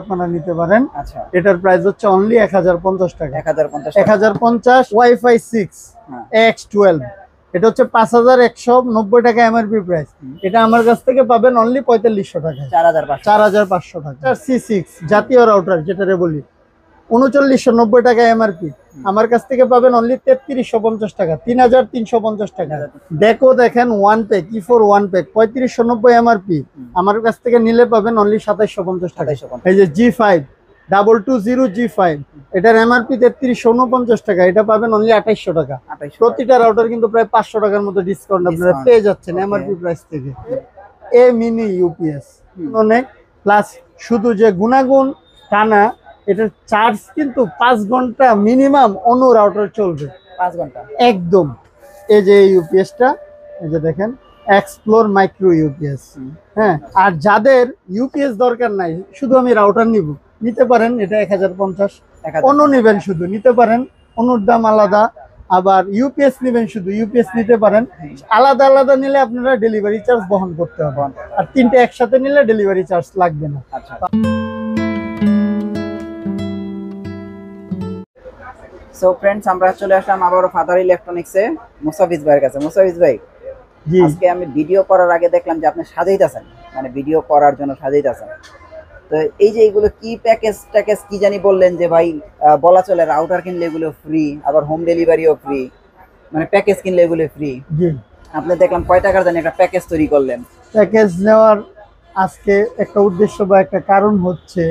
আপনারা নিতে পারেন। আচ্ছা। এটার প্রাইস হচ্ছে অনলি এক হাজার পঞ্চাশ টাকা। এক হাজার পঞ্চাশ এক হাজার পঞ্চাশ ওয়াইফাই সিক্স। এক্স টুয়েলভ এটা হচ্ছে পাঁচ হাজার একশো নব্বই টাকা এমআরপি প্রাইস এটা আমার কাছ থেকে পাবেন অনলি পঁয়তাল্লিশশো টাকা চার হাজার পাঁচশো। চার হাজার পাঁচশো টাকা। সি সিক্স জাতীয় রাউটার যেটা বলি। উনচল্লিশশো নব্বই টাকা এমআরপি আমার কাছ থেকে পাবেন অনলি তেত্রিশশো পঞ্চাশ টাকা তিন হাজার তিনশো পঞ্চাশ টাকা। দেখো দেখেন one pack E four one pack পঁয়ত্রিশশো নব্বই এমআরপি আমার কাছ থেকে নিলে পাবেন অনলি সাতাইশশো পঞ্চাশ টাকা। এই যে G five double two zero G five এটার এমআরপি তেত্রিশশো উনপঞ্চাশ টাকা এটা পাবেন অনলি আঠাইশশো টাকা। প্রতিটা রাউটার কিন্তু প্রায় পাঁচশো টাকার মতো ডিসকাউন্ট আপনারা পেয়ে যাচ্ছেন এমআরপি প্রাইস থেকে। A mini UPS. অনেক। প্লাস শুধু যে গুণাগুণ টানা এটার চার্জ কিন্তু পাঁচ ঘণ্টা মিনিমাম অন্য রাউটার চলবে। পাঁচ ঘণ্টা। একদম। এই যে ইউপিএসটা এই যে দেখেন এক্সপ্লোর মাইক্রো ইউপিএস হ্যাঁ আর যাদের ইউপিএস দরকার নাই শুধু আমি রাউটার নিব। নিতে পারেন এটা এক হাজার পঞ্চাশ। অন্য নেবেন শুধু নিতে পারেন অনুর দাম আলাদা। আবার ইউপিএস নেবেন শুধু ইউপিএস নিতে পারেন। আলাদা আলাদা নিলে আপনারা ডেলিভারি চার্জ বহন করতে হবে। আর তিনটে একসাথে নিলে ডেলিভারি চার্জ লাগবে না। আচ্ছা। সো ফ্রেন্ডস আমরা চলে আসলাম আবারও ফাদার ইলেকট্রনিক্সে মুসাফিজ ভাইয়ের কাছে। মুসাফিজ ভাই আজকে আমি ভিডিও করার আগে দেখলাম যে আপনি সাজাইতেছেন মানে ভিডিও করার জন্য সাজাইতেছেন তো এই যে এগুলো কি প্যাকেজ ট্যাকেজ কি জানি বললেন যে ভাই বলা চলে রাউটার কিনলে এগুলো ফ্রি আবার হোম ডেলিভারিও ফ্রি মানে প্যাকেজ কিনলে এগুলো ফ্রি আপনি দেখলাম কয় টাকার জানি একটা প্যাকেজ তৈরি করলেন। প্যাকেজ নেওয়ার আজকে একটা উদ্দেশ্য বা একটা কারণ হচ্ছে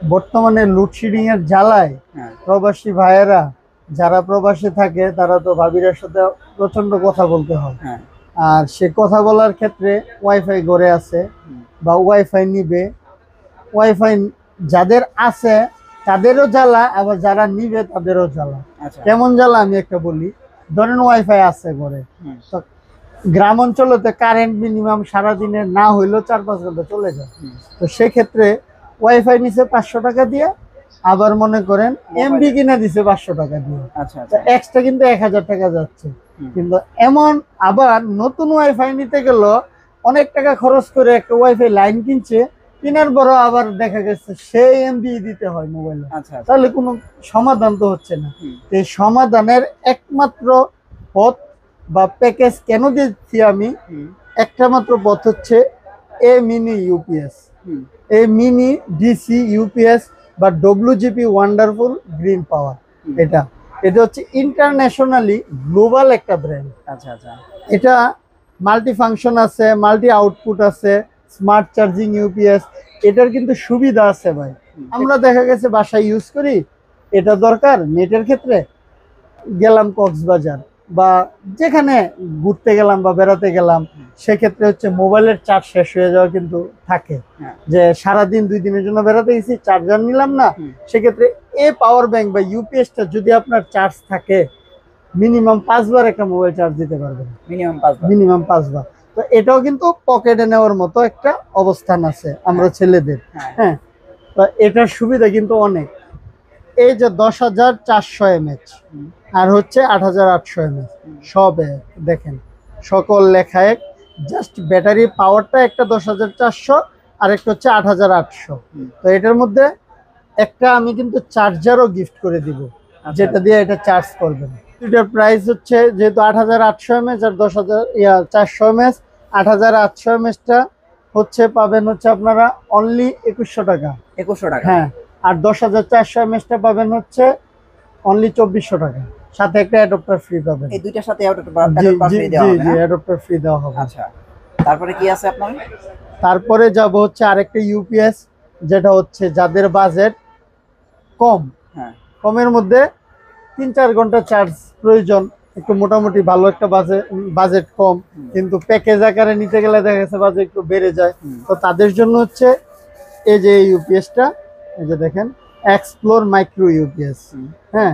বর্তমানে লোডশেডিং এর জ্বালায় হ্যাঁ। প্রবাসী ভাইয়েরা যারা প্রবাসী থাকে তারা তো ভাবিরার সাথে প্রচণ্ড কথা বলতে হয়। হ্যাঁ। আর সে কথা বলার ক্ষেত্রে ওয়াইফাই গড়ে আছে বা ওয়াইফাই নিবে। ওয়াইফাই যাদের আছে তাদেরও জ্বালা আবার যারা নিবে তাদেরও জ্বালা। আচ্ছা। কেমন জ্বালা আমি একটা বলি ধরেন ওয়াইফাই আছে ঘরে। হুম, গ্রাম অঞ্চলেতে কারেন্ট মিনিমাম সারাদিনে না হইলেও চার পাঁচ ঘণ্টা চলে যায়। তো সেক্ষেত্রে ওয়াইফাই নিছে পাঁচশো টাকা দিয়ে আবার মনে করেন এমবি কিনে দিছে পাঁচশো টাকা দিয়ে। আচ্ছা আচ্ছা। এক্সট্রা কিন্তু এক হাজার টাকা যাচ্ছে। কিন্তু এমন আবার নতুন ওয়াইফাই নিতে গেল অনেক টাকা খরচ করে একটা ওয়াইফাই লাইন কিনছে কিনার বড় আবার দেখা গেছে সেই এমবি দিতে হয় মোবাইলে আচ্ছা আচ্ছা। তাহলে কোনো সমাধান তো হচ্ছে না। এই সমাধানের একমাত্র পথ বা প্যাকেজ কেন দিচ্ছি আমি একটা মাত্র পথ হচ্ছে a mini UPS a mini DC UPS বা ডব্লিউজিপি ওয়ান্ডারফুল গ্রিন পাওয়ার এটা। এটা হচ্ছে ইন্টারন্যাশনালি গ্লোবাল একটা ব্র্যান্ড আচ্ছা আচ্ছা। এটা মাল্টি ফাংশন আছে মাল্টি আউটপুট আছে স্মার্ট চার্জিং ইউপিএস এটার কিন্তু সুবিধা আছে ভাই। আমরা দেখা গেছে বাসায় ইউজ করি এটা দরকার নেটের ক্ষেত্রে। গেলাম কক্সবাজার। বা যেখানে ঘুরতে গেলাম বা বেড়াতে গেলাম সেক্ষেত্রে হচ্ছে মোবাইলের চার্জ শেষ হয়ে যাওয়া কিন্তু থাকে। হ্যাঁ। যে সারাদিন দুই দিনের জন্য বেড়াতে গেছি চার্জার নিলাম না সেক্ষেত্রে এ পাওয়ার ব্যাংক বা ইউপিএসটা যদি আপনার চার্জ থাকে মিনিমাম পাঁচবার একটা মোবাইল চার্জ দিতে পারবেন। মিনিমাম পাঁচ মিনিমাম পাঁচবার। তো এটাও কিন্তু পকেটে নেওয়ার মতো একটা অবস্থান আছে আমরা ছেলেদের। হ্যাঁ। হ্যাঁ। তো এটার সুবিধা কিন্তু অনেক। এই যে দশ হাজার চারশো এমএচ। আর হচ্ছে আট হাজার আটশো এমএচ। সব দেখেন সকল লেখা এক জাস্ট ব্যাটারি পাওয়ারটা একটা দশ হাজার চারশো আর একটা হচ্ছে আট হাজার আটশো তো এটার মধ্যে একটা আমি কিন্তু চার্জারও গিফট করে দিব আচ্ছা, যেটা দিয়ে এটা চার্জ করবেন এটার প্রাইস হচ্ছে যেহেতু আট হাজার আটশো এমএচ আর দশ হাজার ইয়া চারশো এমএচ আট হাজার আটশো এমএচটা হচ্ছে পাবেন হচ্ছে আপনারা অনলি একুশশো টাকা একুশশো টাকা হ্যাঁ আর দশ হাজার চারশো এমএচটা পাবেন হচ্ছে অনলি চব্বিশশো টাকা। সাথে একটা অ্যাডপ্টার ফ্রি পাবেন। এই দুইটার সাথে? অ্যাডপ্টার ফ্রি দেওয়া হবে আচ্ছা। তারপরে কি আছে আপনার? তারপরে যাব হচ্ছে আরেকটা ইউপিএস যেটা হচ্ছে যাদের বাজেট কম। হ্যাঁ। কমের মধ্যে তিন চার ঘণ্টা চার্জ প্রয়োজন। একটু মোটামুটি ভালো একটা বাজেট বাজেট কম। কিন্তু প্যাকেজ আকারে নিতে গেলে দেখা গেছে বাজেট একটু বেড়ে যায়। তো তাদের জন্য হচ্ছে এই যে ইউপিএসটা এই যে দেখেন এক্সপ্লোর মাইক্রো ইউপিএস হ্যাঁ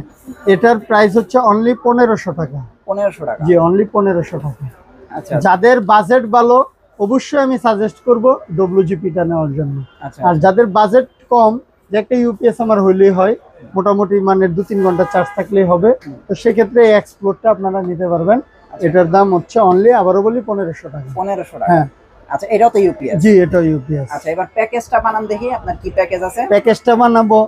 এটার প্রাইস হচ্ছে অনলি পনেরোশো টাকা। পনেরোশো টাকা। জি অনলি পনেরোশো টাকা। আচ্ছা। যাদের বাজেট ভালো অবশ্যই আমি সাজেস্ট করব ডব্লিউজিপিটা নেওয়ার জন্য। আচ্ছা। আর যাদের বাজেট কম যে একটা ইউপিএস আমার হইলেই হয় মোটামুটি মানে দু তিন ঘণ্টা চার্জ থাকলেই হবে তো সেক্ষেত্রে এই এক্সপ্লোরটা আপনারা নিতে পারবেন। আচ্ছা। এটার দাম হচ্ছে অনলি আবারও বলি পনেরোশো টাকা। পনেরোশো টাকা। হ্যাঁ। আচ্ছা এটাও তো ইউপিএস জি এটা ইউপিএস আচ্ছা এবার প্যাকেজটা বানান দেখি আপনার কি প্যাকেজ আছে? প্যাকেজটা বানাবো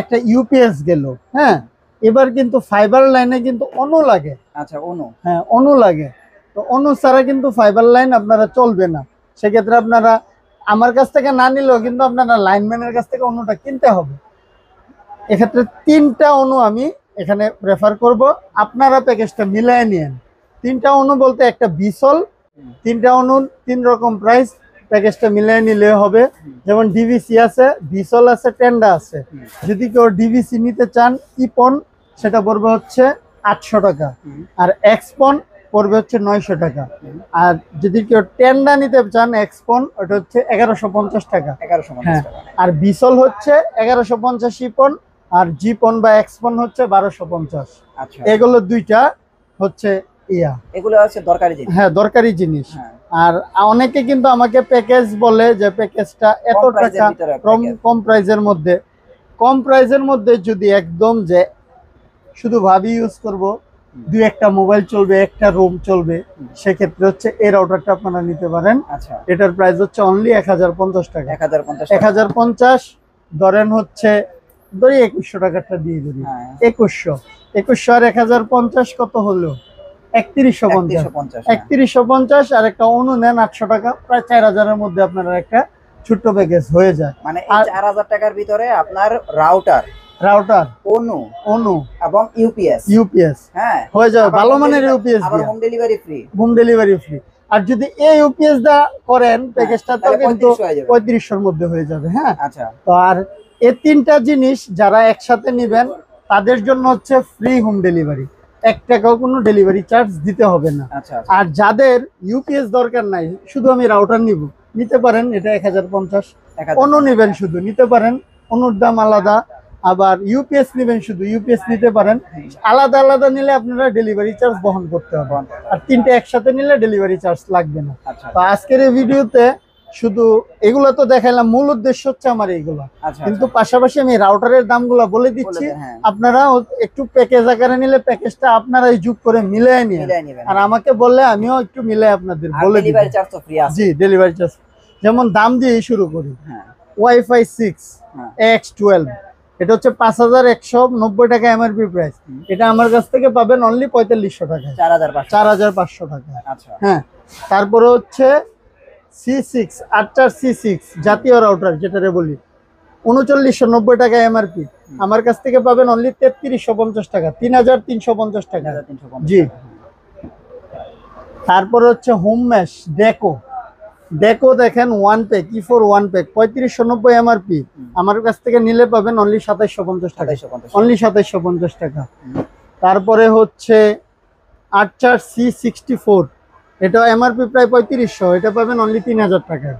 একটা ইউপিএস গেল হ্যাঁ? এবার কিন্তু ফাইবার লাইনে কিন্তু অনু লাগে। আচ্ছা অনু হ্যাঁ অনু লাগে। তো অনু ছাড়া কিন্তু ফাইবার লাইন আপনারা চলবে না। সেক্ষেত্রে আপনারা আমার কাছ থেকে না নিলেও কিন্তু আপনারা লাইনম্যানের কাছ থেকে অনুটা কিনতে হবে। এক্ষেত্রে তিনটা অনু আমি এখানে প্রেফার করব। আপনারা প্যাকেজটা মিলিয়ে নিয়েন। তিনটা অনু বলতে একটা বিসল তিনটা অনু তিন রকম প্রাইস প্যাকেজটা মিলিয়ে নিলে হবে। যেমন ডিভিসি আছে ভিসল আছে টেন্ডা আছে। যদি কেউ ডিভিসি নিতে চান ইপন সেটা পড়বে হচ্ছে আটশো টাকা। আর এক্সপন পড়বে হচ্ছে নয়শো টাকা। আর যদি কেউ টেন্ডা নিতে চান এক্সপন ওটা হচ্ছে এগারোশো পঞ্চাশ টাকা। হ্যাঁ। আর বিসল হচ্ছে এগারোশো পঞ্চাশ ইপন আর জিপন বা এক্সপন হচ্ছে বারোশো পঞ্চাশ। আচ্ছা। এগুলো দুইটা হচ্ছে ইয়া। এগুলো হচ্ছে দরকারি জিনিস। হ্যাঁ দরকারি জিনিস। হ্যাঁ। আর অনেকে কিন্তু আমাকে প্যাকেজ বলে যে প্যাকেজটা এত টাকা কম কম প্রাইজের মধ্যে। কম প্রাইজের মধ্যে যদি একদম যে শুধু ভাবি ইউজ করব দুই একটা মোবাইল চলবে একটা রুম চলবে সেক্ষেত্রে হচ্ছে এর অর্ডারটা আপনারা নিতে পারেন। আচ্ছা। এটার প্রাইস হচ্ছে অনলি এক হাজার পঞ্চাশ টাকা। এক হাজার পঞ্চাশ ধরেন হচ্ছে ধরি একুশশো টাকাটা দিয়ে ধরি হ্যাঁ। একুশশো। একুশশো আর এক হাজার পঞ্চাশ কত হলো? একত্রিশশো পঞ্চাশ একত্রিশশো পঞ্চাশ হ্যাঁ। একত্রিশশো পঞ্চাশ আর একটা অনু নেন আটশো টাকা প্রায় চার হাজারের মধ্যে আপনার একটা ছোট্ট প্যাকেজ হয়ে যায়। মানে চার হাজার টাকার ভিতরে আপনার রাউটার রাউটার অনু অনু এবং ইউপিএস ইউপিএস হ্যাঁ। হয়ে যাবে। ভালো মানের UPS home delivery free home delivery free আর যদি এই ইউপিএস দা করেন প্যাকেজটা তো কিন্তু পঁয়ত্রিশশোর মধ্যে হয়ে যাবে হ্যাঁ। আচ্ছা। তো আর এই তিনটা জিনিস যারা একসাথে নেবেন তাদের জন্য হচ্ছে ফ্রি হোম ডেলিভারি এক টাকাও কোনো ডেলিভারি চার্জ দিতে হবে না। আচ্ছা আচ্ছা। আর যাদের ইউপিএস দরকার নাই শুধু আমি রাউটার নিব নিতে পারেন এটা এক হাজার পঞ্চাশ। হাজার নেবেন শুধু নিতে পারেন অনুর দাম আলাদা আবার ইউপিএস নেবেন শুধু ইউপিএস নিতে পারেন। আলাদা আলাদা নিলে আপনারা ডেলিভারি চার্জ বহন করতে হবে। আর তিনটে একসাথে নিলে ডেলিভারি চার্জ লাগবে না। আচ্ছা তো আজকের এই ভিডিওতে শুধু এগুলো তো দেখাইলাম মূল উদ্দেশ্য হচ্ছে আমার এইগুলো। আচ্ছা কিন্তু পাশাপাশি আমি রাউটারের দামগুলো বলে বলে দিচ্ছি হ্যাঁ। আপনারা একটু প্যাকেজ আকারে নিলে প্যাকেজটা আপনারাই যোগ করে মিলিয়ে নিয়ে আর আমাকে বললে আমিও একটু মিলে আপনাদের বলে জি ডেলিভারি চার্জ যেমন দাম দিয়ে শুরু করি। হ্যাঁ। ওয়াইফাই সিক্স হ্যাঁ। এক্স টুয়েলভ এটা হচ্ছে পাঁচ হাজার একশো নব্বই টাকা এমআরপি প্রাইস এটা আমার কাছ থেকে পাবেন অনলি পঁয়তাল্লিশশো টাকা চার হাজার পাঁচশো। চার হাজার পাঁচশো টাকা আচ্ছা। হ্যাঁ। তারপরে হচ্ছে সি সিক্স আটটার সি সিক্স জাতীয় রাউটার যেটারে বলি। উনচল্লিশশো নব্বই টাকা এমআরপি আমার কাছ থেকে পাবেন অনলি তেত্রিশশো পঞ্চাশ টাকা তিন হাজার তিনশো পঞ্চাশ টাকা। জি। তারপরে হচ্ছে হোম ম্যাশ ডেকো ডেকো দেখেন one pack E four one pack পঁয়ত্রিশশো নব্বই এমআরপি আমার কাছ থেকে নিলে পাবেন অনলি সাতাইশশো পঞ্চাশ টাকা। অনলি সাতাইশশো পঞ্চাশ টাকা। তারপরে হচ্ছে আটচার সি সিক্সটি ফোর এটা এমআরপি প্রায় পঁয়ত্রিশশো এটা পাবেন অনলি তিন হাজার টাকায়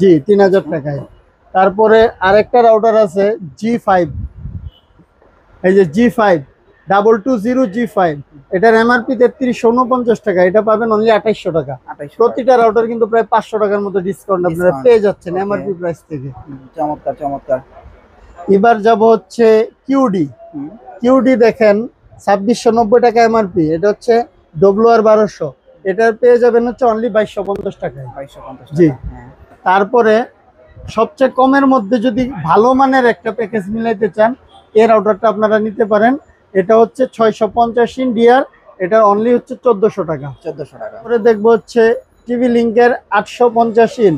জি তিন হাজার টাকায়। তারপরে আরেকটা রাউটার আছে জি ফাইভ এই যে G five double two zero G five এটার এমআরপি তেত্রিশশো উনপঞ্চাশ টাকা এটা পাবেন অনলি আঠাইশশো টাকা। প্রতিটা রাউটার কিন্তু প্রায় পাঁচশো টাকার মতো ডিসকাউন্ট আপনারা পেয়ে যাচ্ছেন এমআরপি প্রাইস থেকে। চমৎকার চমৎকার। এবার যাব হচ্ছে কিউডি কিউডি দেখেন ছাব্বিশশো নব্বই টাকা এমআরপি এটা হচ্ছে ডব্লু আর বারোশো। এটার পেয়ে যাবেন হচ্ছে অনলি বাইশশো পঞ্চাশ টাকায়। বাইশশো পঞ্চাশ জি। হ্যাঁ। তারপরে সবচেয়ে কমের মধ্যে যদি ভালো মানের একটা প্যাকেজ মিলাইতে চান এর অর্ডারটা আপনারা নিতে পারেন। এটা হচ্ছে ছয়শো পঞ্চাশ ইন্ডিয়ার এটা অনলি হচ্ছে চোদ্দশো টাকা। চোদ্দশো টাকা। তারপরে দেখব হচ্ছে টিভি লিঙ্কের আটশো পঞ্চাশ ইন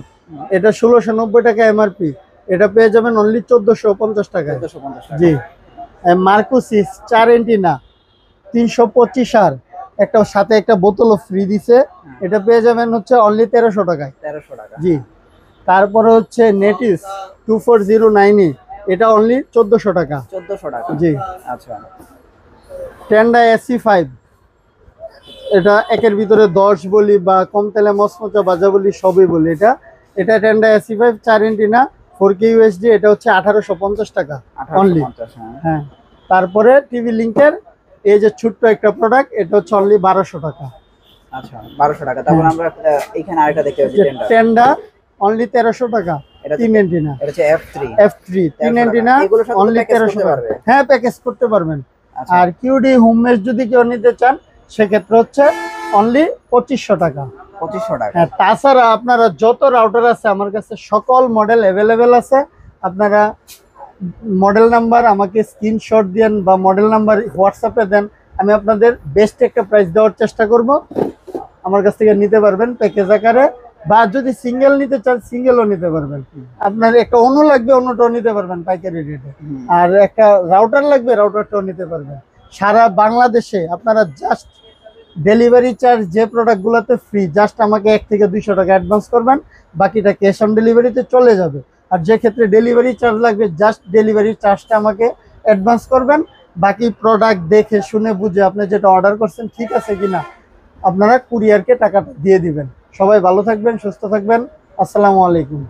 এটা ষোলোশো নব্বই টাকা এমআরপি এটা পেয়ে যাবেন অনলি চোদ্দশো পঞ্চাশ টাকায়। চোদ্দশো পঞ্চাশ টাকা। জি। মার্কুসিস চার এন্টিনা তিনশো পঁচিশ আর একটা সাথে একটা বোতলও ফ্রি দিছে। এটা পেয়ে যাবেন হচ্ছে অনলি তেরোশো টাকায়। তেরোশো টাকা। জি। তারপরে হচ্ছে নেটিস টু ফোর জিরো নাইনে এটা অনলি চোদ্দোশো টাকা। চোদ্দশো টাকা। জি। আচ্ছা। টেন্ডা এসি ফাইভ এটা একের ভিতরে দশ বলি বা কম তেলে মচমচা বাজা বলি সবই বলি এটা। এটা টেন্ডা এসি ফাইভ চার ইঞ্চি না ফোর কে ইউএসডি এটা হচ্ছে আঠারোশো পঞ্চাশ টাকা. পঞ্চাশ হ্যাঁ। হ্যাঁ। তারপরে টিভি লিঙ্কের এই যে ছোট্ট একটা প্রোডাক্ট এটা হচ্ছে অনলি বারোশো টাকা। আচ্ছা বারোশো টাকা। তারপর আমরা আহ, এইখানে আরেকটা দেখতে পাচ্ছি টেন্ডার অনলি তেরোশো টাকা তিন এন্টিনা এফ থ্রি তিন এন্টিনা টাকা। এগুলোর সাথে তো অনলি তেরোশো টাকা। হ্যাঁ প্যাকেজ করতে পারবেন। আচ্ছা। আর কিউডি হোমমেড যদি কেউ নিতে চান সেক্ষেত্রে হচ্ছে অনলি পঁচিশশো টাকা। পঁচিশশো টাকা। হ্যাঁ তাছাড়া আপনারা যত রাউটার আছে আমার কাছে সকল মডেল অ্যাভেলেবেল আছে। আপনারা মডেল নাম্বার আমাকে স্ক্রিনশট দেন বা মডেল নাম্বার হোয়াটসঅ্যাপে দেন আমি আপনাদের বেস্ট একটা প্রাইস দেওয়ার চেষ্টা করব। আমার কাছ থেকে নিতে পারবেন প্যাকেজ আকারে বা যদি সিঙ্গেল নিতে চান সিঙ্গেলও নিতে পারবেন। আপনার একটা অনু লাগবে অন্যটাও নিতে পারবেন পাইকারি রেটে আর একটা রাউটার লাগবে রাউটারটাও নিতে পারবেন। সারা বাংলাদেশে আপনারা জাস্ট ডেলিভারি চার্জ যে প্রোডাক্টগুলোতে ফ্রি জাস্ট আমাকে এক থেকে দুইশো টাকা অ্যাডভান্স করবেন বাকিটা ক্যাশ অন ডেলিভারিতে চলে যাবে। আর যে ক্ষেত্রে ডেলিভারি চার্জ লাগবে জাস্ট ডেলিভারি চার্জটা আমাকে অ্যাডভান্স করবেন। বাকি প্রোডাক্ট দেখে শুনে বুঝে আপনি যেটা অর্ডার করছেন, ঠিক আছে কি না আপনারা কুরিয়ারকে টাকাটা দিয়ে দিবেন। সবাই ভালো থাকবেন, সুস্থ থাকবেন। আসসালামু আলাইকুম।